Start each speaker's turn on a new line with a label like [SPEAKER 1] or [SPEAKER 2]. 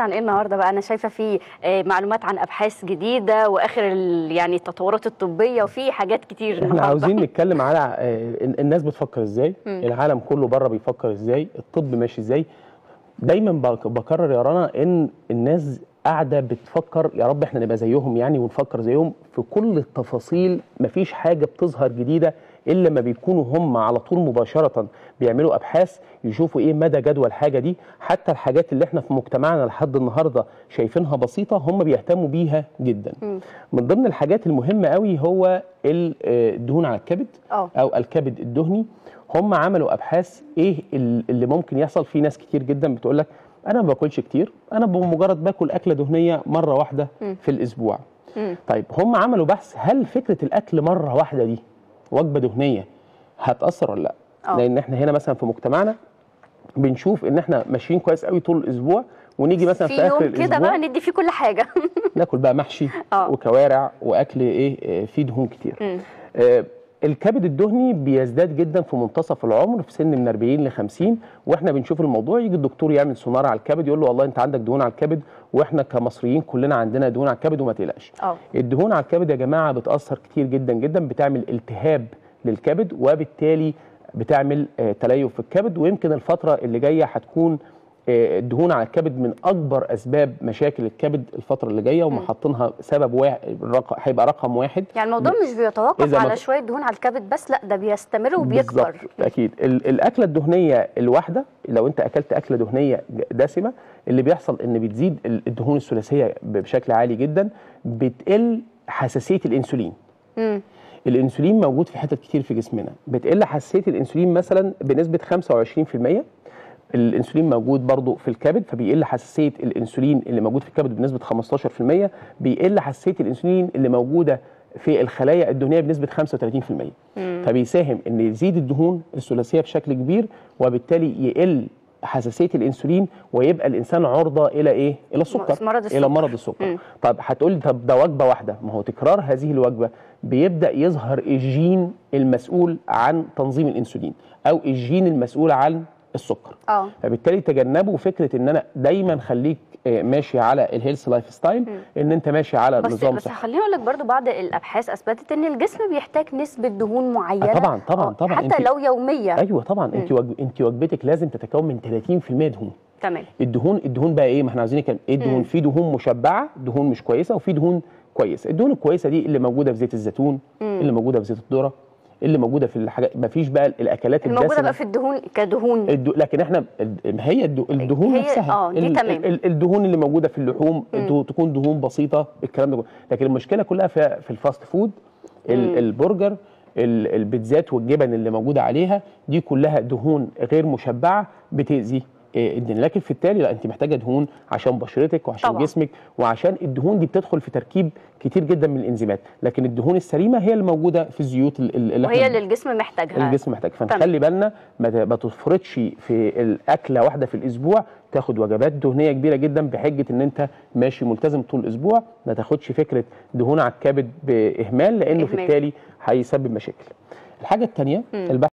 [SPEAKER 1] عن إيه النهارده بقى؟ أنا شايفة في آه، معلومات عن أبحاث جديدة وآخر يعني التطورات الطبية وفي حاجات كتير
[SPEAKER 2] إحنا
[SPEAKER 1] النهارده.
[SPEAKER 2] عاوزين نتكلم على آه، الناس بتفكر
[SPEAKER 1] إزاي.
[SPEAKER 2] العالم كله بره بيفكر إزاي الطب ماشي إزاي. دايما بك- بكرر يا رنا إن الناس قاعدة بتفكر يا رب إحنا نبقى زيهم يعني ونفكر زيهم في كل التفاصيل. مفيش حاجة بتظهر جديدة. إلا لما بيكونوا هم على طول مباشرة بيعملوا أبحاث يشوفوا إيه مدى جدوى الحاجة دي. حتى الحاجات اللي إحنا في مجتمعنا لحد النهارده شايفينها بسيطة هم بيهتموا بيها جدا.
[SPEAKER 1] مم.
[SPEAKER 2] من ضمن الحاجات المهمة قوي هو آه، الدهون على الكبد
[SPEAKER 1] آه.
[SPEAKER 2] أو الكبد الدهني. هم عملوا أبحاث إيه ال- اللي ممكن يحصل. في ناس كتير جدا بتقول لك أنا ما باكلش كتير. أنا بمجرد باكل أكلة دهنية مرة واحدة
[SPEAKER 1] مم.
[SPEAKER 2] في الأسبوع.
[SPEAKER 1] مم.
[SPEAKER 2] طيب هم عملوا بحث هل فكرة الأكل مرة واحدة دي وجبة دهنية. هتأثر ولا لأ؟
[SPEAKER 1] آه.
[SPEAKER 2] لأن إحنا هنا مثلا في مجتمعنا بنشوف إن إحنا ماشيين كويس قوي طول الأسبوع ونيجي مثلا
[SPEAKER 1] في
[SPEAKER 2] في, آخر
[SPEAKER 1] يوم كده
[SPEAKER 2] الأسبوع
[SPEAKER 1] بقى ندي فيه كل حاجة.
[SPEAKER 2] ناكل بقى محشي
[SPEAKER 1] آه.
[SPEAKER 2] وكوارع وأكل إيه آه، فيه دهون كتير. آه، الكبد الدهني بيزداد جدا في منتصف العمر في سن من 40 ل 50 وإحنا بنشوف الموضوع يجي الدكتور يعمل سونار على الكبد يقول له والله أنت عندك دهون على الكبد وإحنا كمصريين كلنا عندنا دهون على الكبد وما تقلقش.
[SPEAKER 1] آه.
[SPEAKER 2] الدهون على الكبد يا جماعة بتأثر كتير جدا جدا بتعمل التهاب للكبد وبالتالي بتعمل آه، تليف في الكبد ويمكن الفترة اللي جاية هتكون الدهون على الكبد من أكبر أسباب مشاكل الكبد الفترة اللي
[SPEAKER 1] جاية.
[SPEAKER 2] حاطينها سبب واحد رق- هيبقى رقم واحد.
[SPEAKER 1] يعني الموضوع مش بيتوقف على شوية دهون على الكبد بس لأ ده بيستمر وبيكبر.
[SPEAKER 2] بالظبط أكيد. ال- الأكلة الدهنية الواحدة لو أنت أكلت أكلة دهنية دسمة اللي بيحصل إن بتزيد ال- الدهون الثلاثية بشكل عالي جدا بتقل حساسية الإنسولين.
[SPEAKER 1] مم.
[SPEAKER 2] الإنسولين موجود في حتت كتير في جسمنا. بتقل حساسية الإنسولين مثلا بنسبة 25% الانسولين موجود برضو في الكبد فبيقل حساسية الانسولين اللي موجود في الكبد بنسبة 15% بيقل حساسية الانسولين اللي موجودة في الخلايا الدهنية بنسبة 35%
[SPEAKER 1] مم.
[SPEAKER 2] فبيساهم إن يزيد الدهون الثلاثية بشكل كبير وبالتالي يقل حساسية الانسولين ويبقى الإنسان عرضة إلى إيه؟ إلى السكر
[SPEAKER 1] مرض
[SPEAKER 2] إلى
[SPEAKER 1] السكر.
[SPEAKER 2] مرض السكر
[SPEAKER 1] مم.
[SPEAKER 2] طب هتقول طب ده وجبة واحدة ما هو تكرار هذه الوجبة بيبدأ يظهر الجين المسؤول عن تنظيم الإنسولين أو الجين المسؤول عن السكر.
[SPEAKER 1] آه.
[SPEAKER 2] فبالتالي تجنبوا فكرة إن أنا دايما خليك آه، ماشي على ال health lifestyle إن أنت ماشي على
[SPEAKER 1] بس
[SPEAKER 2] نظام
[SPEAKER 1] بس
[SPEAKER 2] صحي.
[SPEAKER 1] خليني أقول لك برضو بعض الأبحاث أثبتت إن الجسم بيحتاج نسبة دهون معينة.
[SPEAKER 2] آه طبعا طبعا
[SPEAKER 1] آه،
[SPEAKER 2] طبعا.
[SPEAKER 1] حتى
[SPEAKER 2] أنت
[SPEAKER 1] لو يومية.
[SPEAKER 2] أيوه طبعا. أنت وج... أنت وجبتك لازم تتكون من 30% دهون.
[SPEAKER 1] تمام.
[SPEAKER 2] الدهون الدهون بقى إيه؟ ما إحنا عاوزين نتكلم. إيه
[SPEAKER 1] مم.
[SPEAKER 2] الدهون في دهون مشبعة دهون مش كويسة وفي دهون كويسة. الدهون الكويسة دي اللي موجودة في زيت الزيتون
[SPEAKER 1] مم.
[SPEAKER 2] اللي موجودة في زيت الذرة. اللي موجودة في الحاجات ما فيش بقى الأكلات
[SPEAKER 1] الموجوده
[SPEAKER 2] الدسمه
[SPEAKER 1] بقى في الدهون كدهون
[SPEAKER 2] الد... لكن إحنا ما هي الد... الدهون
[SPEAKER 1] هي-
[SPEAKER 2] نفسها
[SPEAKER 1] آه، دي تمام.
[SPEAKER 2] ال- الدهون اللي موجودة في اللحوم. الدهون- تكون دهون بسيطة الكلام ده. لكن المشكلة كلها في, في ال fast
[SPEAKER 1] food.
[SPEAKER 2] ال... البرجر ال- البيتزات والجبن اللي موجودة عليها دي كلها دهون غير مشبعة بتأذي الدنيا لكن في التالي لا أنت محتاجة دهون عشان بشرتك وعشان
[SPEAKER 1] طبعا.
[SPEAKER 2] جسمك وعشان الدهون دي بتدخل في تركيب كتير جدا من الإنزيمات. لكن الدهون السليمة هي اللي موجودة في الزيوت ال- ال- اللي
[SPEAKER 1] وهي اللي الجسم محتاجها.
[SPEAKER 2] الجسم محتاج فنخلي بالنا ما تفرطش في الأكلة واحدة في الأسبوع. تاخد وجبات دهنية كبيرة جدا بحجة إن أنت ماشي ملتزم طول الأسبوع. ما تاخدش فكرة دهون على الكبد بإهمال لأنه في
[SPEAKER 1] إهمال.
[SPEAKER 2] التالي هيسبب مشاكل. الحاجة الثانية
[SPEAKER 1] مم.